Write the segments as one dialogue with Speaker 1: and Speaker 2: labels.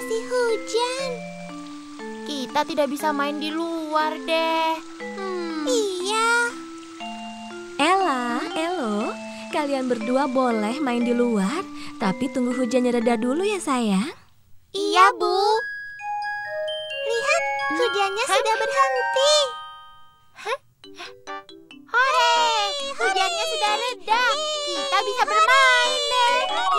Speaker 1: masih hujan.
Speaker 2: Kita tidak bisa main di luar deh. Hmm.
Speaker 1: Iya.
Speaker 3: Ella, Elo, kalian berdua boleh main di luar, tapi tunggu hujannya reda dulu ya sayang.
Speaker 1: Iya, Bu. Lihat, hujannya sudah berhenti.
Speaker 2: Hore, hujannya sudah reda. Kita bisa bermain deh.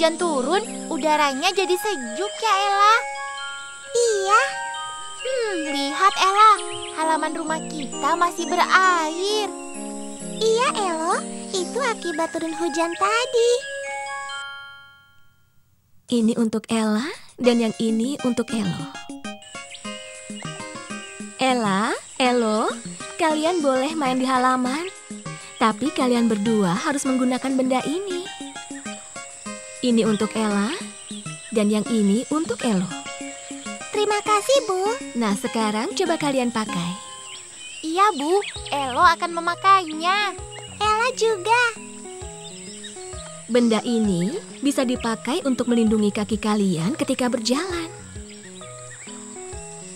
Speaker 2: Hujan turun, udaranya jadi sejuk ya Ella.
Speaker 1: Iya,
Speaker 2: Hmm, lihat Ella, halaman rumah kita masih berair.
Speaker 1: iya Elo. Itu akibat turun hujan tadi.
Speaker 3: Ini untuk Ella dan yang ini untuk Elo. Ella, Elo, kalian boleh main di halaman, tapi kalian berdua harus menggunakan benda ini. Ini untuk Ella dan yang ini untuk Elo.
Speaker 1: Terima kasih, Bu.
Speaker 3: Nah, sekarang coba kalian pakai.
Speaker 2: Iya Bu, Elo akan memakainya.
Speaker 1: Ella juga.
Speaker 3: Benda ini bisa dipakai untuk melindungi kaki kalian ketika berjalan.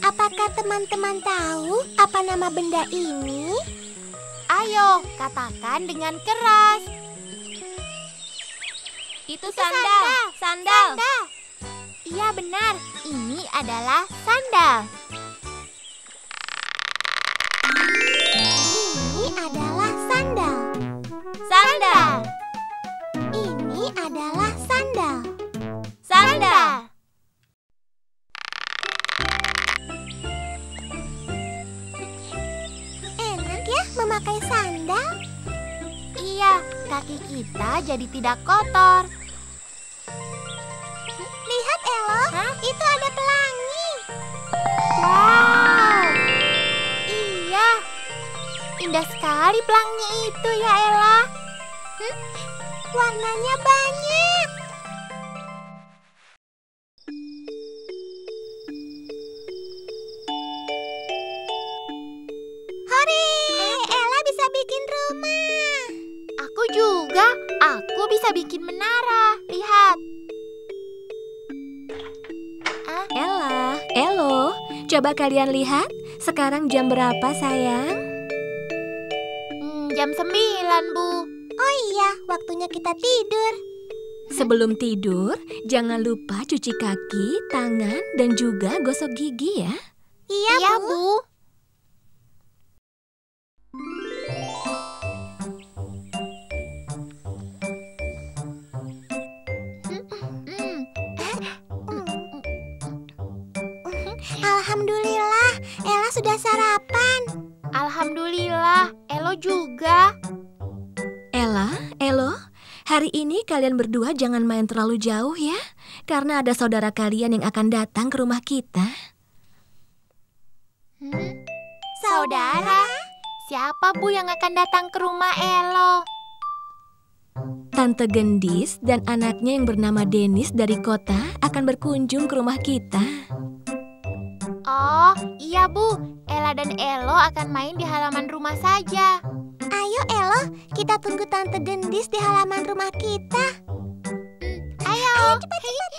Speaker 1: Apakah teman-teman tahu apa nama benda ini?
Speaker 2: Ayo, katakan dengan keras. Itu sandal, sandal.
Speaker 1: Sandal.
Speaker 2: Iya benar, ini adalah sandal. Iya, kaki kita jadi tidak kotor.
Speaker 1: Lihat Elo,
Speaker 2: Hah?
Speaker 1: itu ada pelangi.
Speaker 2: Wow, iya, indah sekali pelangi itu ya Ella.
Speaker 1: Hmm, Warnanya banyak.
Speaker 2: Aku bisa bikin menara. Lihat. Ah,
Speaker 3: Ella, Elo, coba kalian lihat sekarang jam berapa sayang?
Speaker 2: hmm, jam 9, Bu.
Speaker 1: Oh iya, waktunya kita tidur.
Speaker 3: Sebelum tidur, jangan lupa cuci kaki, tangan, dan juga gosok gigi ya.
Speaker 1: Iya,
Speaker 2: Iya,
Speaker 1: Bu.
Speaker 2: Bu.
Speaker 1: Alhamdulillah, Ella sudah sarapan.
Speaker 2: Alhamdulillah, Elo juga.
Speaker 3: Ella, Elo, hari ini kalian berdua jangan main terlalu jauh ya, karena ada saudara kalian yang akan datang ke rumah kita.
Speaker 2: Hmm, Saudara, siapa Bu yang akan datang ke rumah Elo?
Speaker 3: Tante Gendis dan anaknya yang bernama Denis dari kota akan berkunjung ke rumah kita.
Speaker 2: Oh, iya Bu. Ella dan Elo akan main di halaman rumah saja.
Speaker 1: Ayo Elo, kita tunggu Tante Gendis di halaman rumah kita.
Speaker 2: Ayo.
Speaker 1: cepat cepat.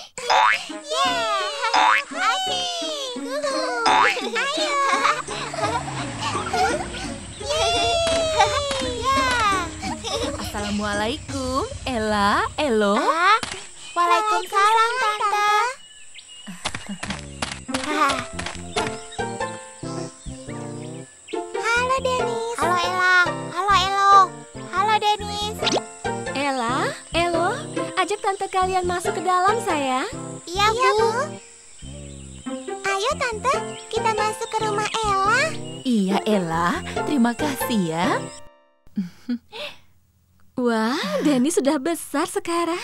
Speaker 1: Yeah, asik. Ayo.
Speaker 4: Assalamualaikum, Ella, Elo.
Speaker 2: Ah, Waalaikumsalam, tante
Speaker 3: kalian masuk ke dalam sayang.
Speaker 2: Iya,
Speaker 1: Iya,
Speaker 2: Bu.
Speaker 1: Bu. Ayo Tante, kita masuk ke rumah Ella.
Speaker 4: Iya, Ella. Terima kasih ya.
Speaker 3: Wah, Denis sudah besar sekarang.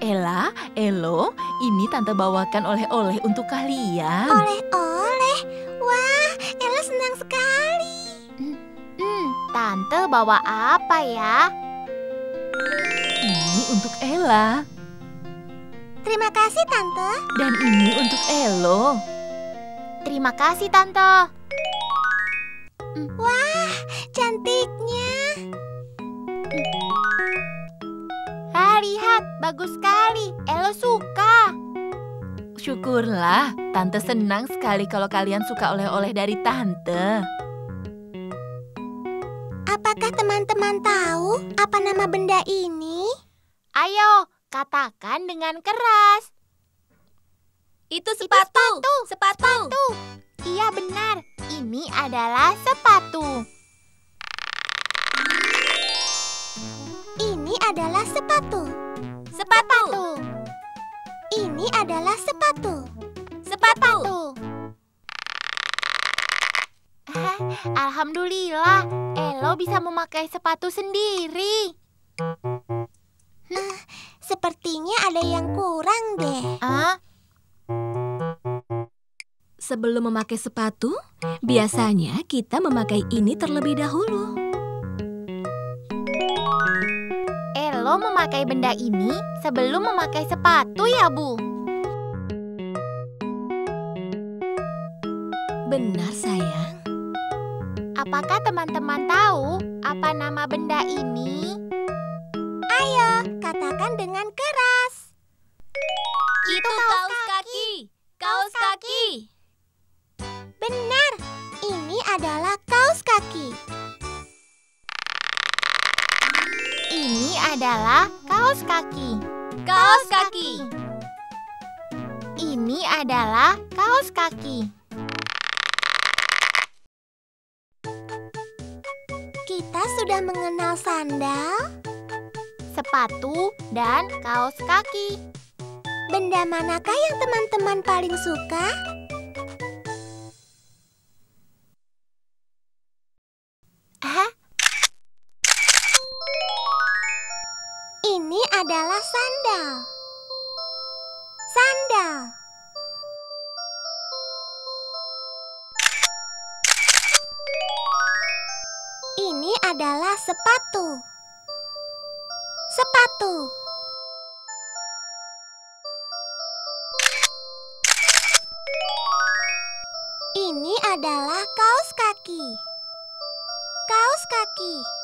Speaker 4: Ella, Elo, ini tante bawakan oleh-oleh untuk kalian.
Speaker 1: Oleh-oleh. Wah, Ella senang sekali.
Speaker 2: Hmm, Tante bawa apa ya?
Speaker 4: Untuk Ella
Speaker 1: Terima kasih Tante.
Speaker 4: dan ini untuk Elo.
Speaker 2: Terima kasih, Tante.
Speaker 1: Cantiknya.
Speaker 2: Ah, lihat. Bagus sekali. Elo suka.
Speaker 4: Syukurlah, Tante senang sekali kalau kalian suka oleh-oleh dari Tante.
Speaker 1: Apakah teman-teman tahu apa nama benda ini?
Speaker 2: Ayo, katakan dengan keras.
Speaker 3: Itu
Speaker 2: sepatu.
Speaker 3: Sepatu.
Speaker 2: Sepatu. Iya benar. Ini adalah sepatu.
Speaker 1: Ini adalah sepatu.
Speaker 3: Sepatu.
Speaker 2: Tuh,
Speaker 1: Ini adalah sepatu.
Speaker 3: Sepatu.
Speaker 2: Ah, Alhamdulillah, Elo bisa memakai sepatu sendiri.
Speaker 1: Ada yang kurang deh.
Speaker 2: Ah,
Speaker 3: Sebelum memakai sepatu, biasanya kita memakai ini terlebih dahulu.
Speaker 2: Elo memakai benda ini sebelum memakai sepatu ya, Bu?
Speaker 3: Benar, sayang.
Speaker 2: Apakah teman-teman tahu apa nama benda ini?
Speaker 1: Katakan dengan keras. Benar. Ini adalah kaos kaki.
Speaker 2: Ini adalah kaos kaki.
Speaker 3: Kaos kaki.
Speaker 2: Ini adalah kaos kaki.
Speaker 1: Kita sudah mengenal sandal,
Speaker 2: Sepatu dan kaos kaki.
Speaker 1: benda manakah yang teman-teman paling suka? Adalah sandal. Sandal. Ini adalah sepatu. Sepatu. Ini adalah kaos kaki. Kaos kaki.